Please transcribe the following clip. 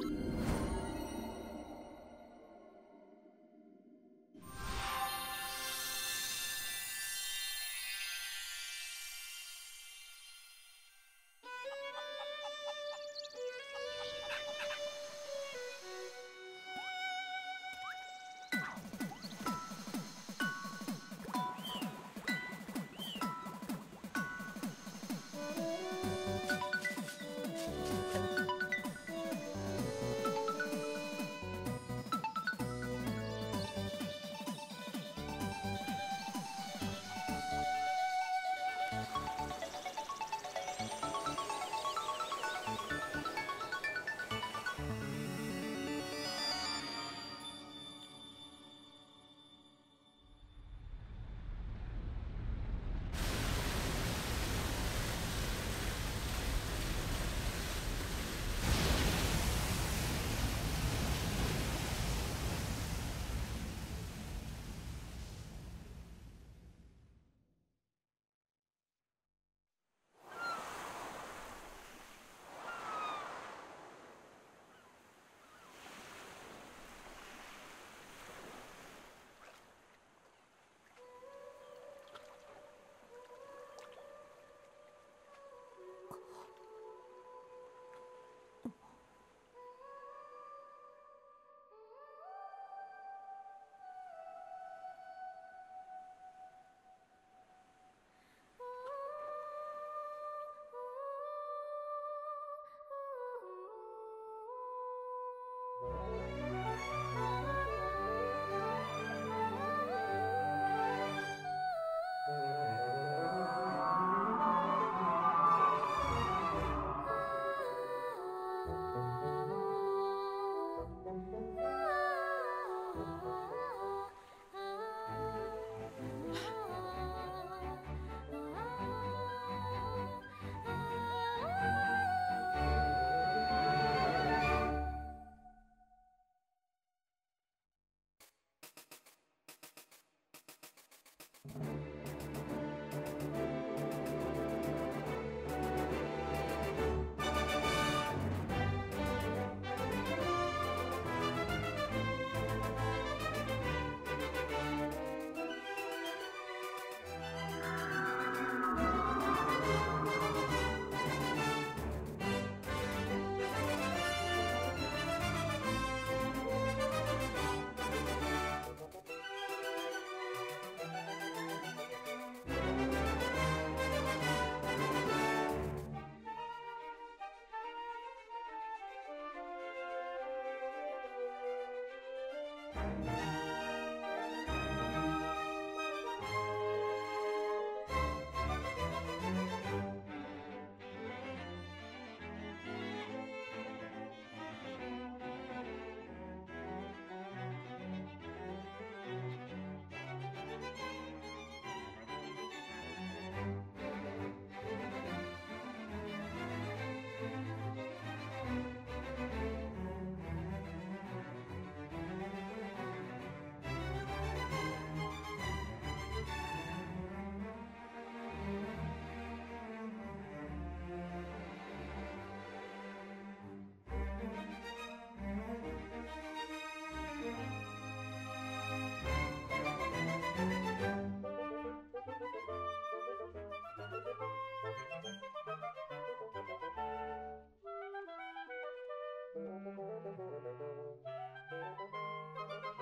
you Thank you.